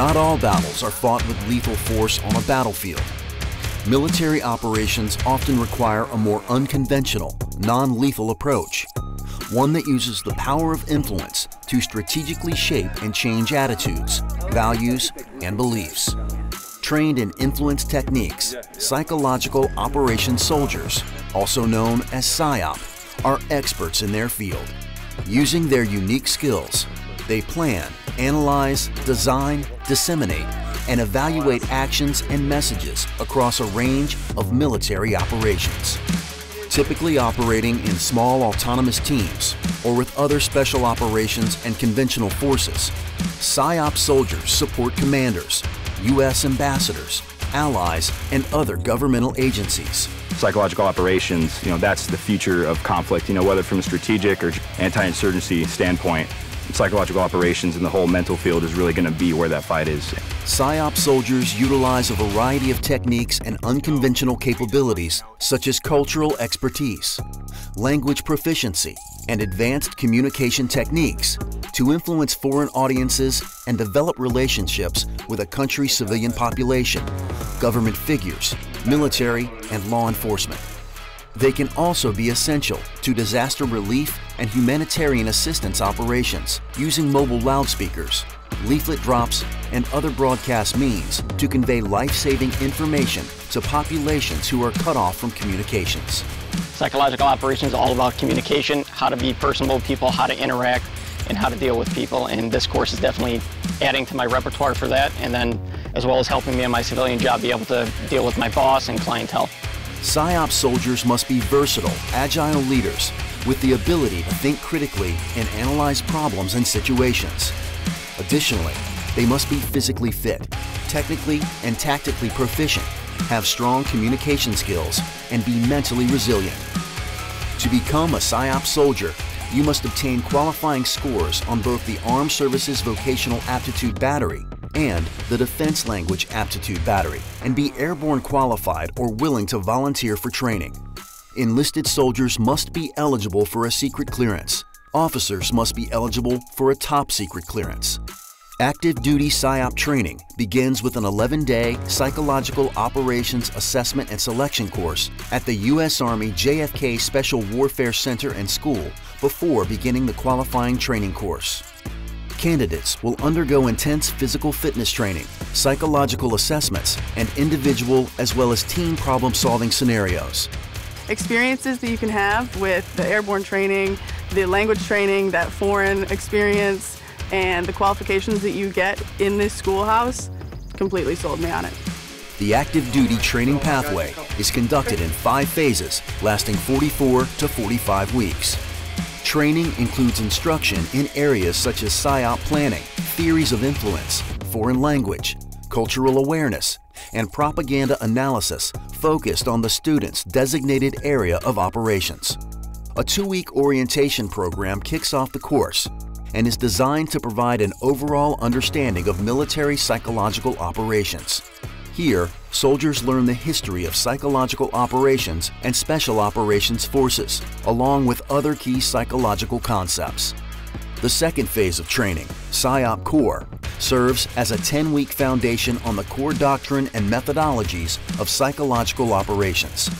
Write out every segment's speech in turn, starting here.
Not all battles are fought with lethal force on a battlefield. Military operations often require a more unconventional, non-lethal approach, one that uses the power of influence to strategically shape and change attitudes, values, and beliefs. Trained in influence techniques, psychological operations soldiers, also known as PSYOP, are experts in their field. Using their unique skills, they plan, analyze, design, disseminate, and evaluate actions and messages across a range of military operations. Typically operating in small autonomous teams or with other special operations and conventional forces, PSYOP soldiers support commanders, U.S. ambassadors, allies, and other governmental agencies. Psychological operations, you know, that's the future of conflict, you know, whether from a strategic or anti-insurgency standpoint psychological operations and the whole mental field is really going to be where that fight is. PSYOP soldiers utilize a variety of techniques and unconventional capabilities such as cultural expertise, language proficiency, and advanced communication techniques to influence foreign audiences and develop relationships with a country's civilian population, government figures, military, and law enforcement. They can also be essential to disaster relief and humanitarian assistance operations using mobile loudspeakers, leaflet drops, and other broadcast means to convey life-saving information to populations who are cut off from communications. Psychological operations is all about communication, how to be personable with people, how to interact, and how to deal with people. And this course is definitely adding to my repertoire for that, and then as well as helping me in my civilian job be able to deal with my boss and clientele. PSYOP soldiers must be versatile, agile leaders with the ability to think critically and analyze problems and situations. Additionally, they must be physically fit, technically and tactically proficient, have strong communication skills, and be mentally resilient. To become a PSYOP soldier, you must obtain qualifying scores on both the Armed Services Vocational Aptitude Battery and the Defense Language Aptitude Battery and be airborne qualified or willing to volunteer for training. Enlisted soldiers must be eligible for a secret clearance. Officers must be eligible for a top secret clearance. Active duty PSYOP training begins with an 11-day Psychological Operations Assessment and Selection course at the U.S. Army JFK Special Warfare Center and School before beginning the qualifying training course. Candidates will undergo intense physical fitness training, psychological assessments, and individual as well as team problem-solving scenarios. Experiences that you can have with the airborne training, the language training, that foreign experience, and the qualifications that you get in this schoolhouse completely sold me on it. The active duty training pathway is conducted in five phases lasting 44 to 45 weeks. Training includes instruction in areas such as PSYOP planning, theories of influence, foreign language, cultural awareness, and propaganda analysis focused on the student's designated area of operations. A two-week orientation program kicks off the course and is designed to provide an overall understanding of military psychological operations. Here, soldiers learn the history of psychological operations and special operations forces, along with other key psychological concepts. The second phase of training, PSYOP Core, serves as a 10-week foundation on the core doctrine and methodologies of psychological operations.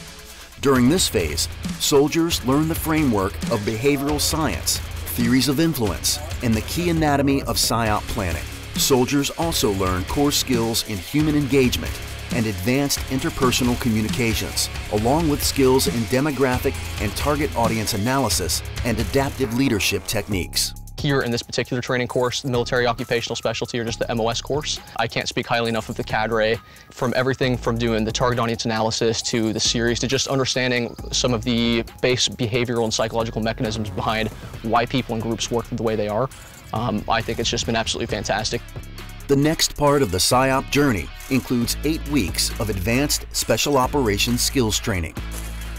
During this phase, soldiers learn the framework of behavioral science theories of influence, and the key anatomy of PSYOP planning. Soldiers also learn core skills in human engagement and advanced interpersonal communications, along with skills in demographic and target audience analysis and adaptive leadership techniques here in this particular training course, the military occupational specialty or just the MOS course. I can't speak highly enough of the cadre from everything from doing the target audience analysis to the series to just understanding some of the base behavioral and psychological mechanisms behind why people and groups work the way they are. Um, I think it's just been absolutely fantastic. The next part of the PSYOP journey includes eight weeks of advanced special operations skills training.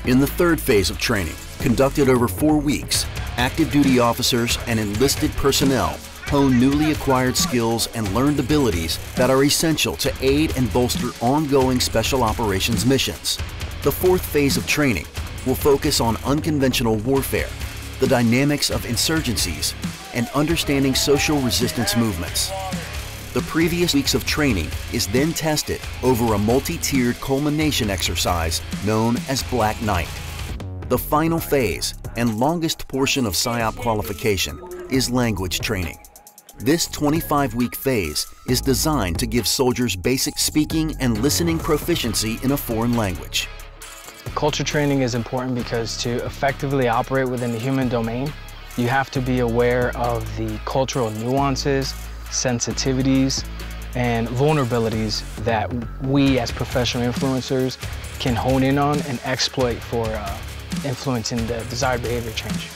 In the third phase of training, conducted over four weeks, active duty officers and enlisted personnel hone newly acquired skills and learned abilities that are essential to aid and bolster ongoing special operations missions. The fourth phase of training will focus on unconventional warfare, the dynamics of insurgencies, and understanding social resistance movements. The previous weeks of training is then tested over a multi-tiered culmination exercise known as Black Night. The final phase and longest portion of PSYOP qualification is language training. This 25-week phase is designed to give soldiers basic speaking and listening proficiency in a foreign language. Culture training is important because to effectively operate within the human domain, you have to be aware of the cultural nuances, sensitivities, and vulnerabilities that we as professional influencers can hone in on and exploit for uh, influencing the desired behavior change.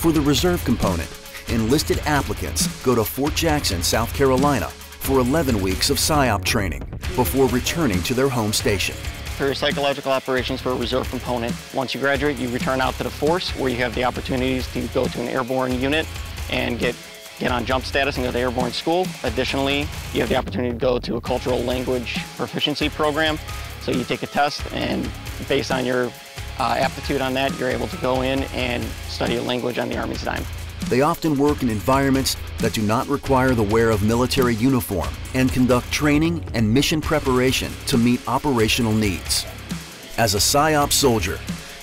For the reserve component, enlisted applicants go to Fort Jackson, South Carolina for 11 weeks of PSYOP training before returning to their home station. For your psychological operations for a reserve component, once you graduate, you return out to the force where you have the opportunities to go to an airborne unit and get get on jump status and go to airborne school. Additionally, you have the opportunity to go to a cultural language proficiency program. So you take a test and based on your uh, aptitude on that, you're able to go in and study a language on the Army's dime. They often work in environments that do not require the wear of military uniform and conduct training and mission preparation to meet operational needs. As a PSYOP soldier,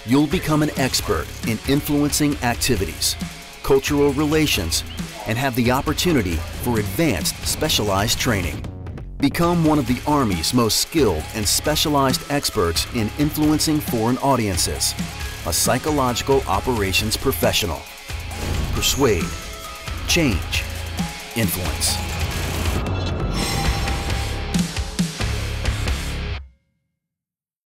you'll become an expert in influencing activities, cultural relations, and have the opportunity for advanced specialized training. Become one of the Army's most skilled and specialized experts in influencing foreign audiences, a psychological operations professional. Persuade, change, influence.